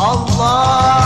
Allah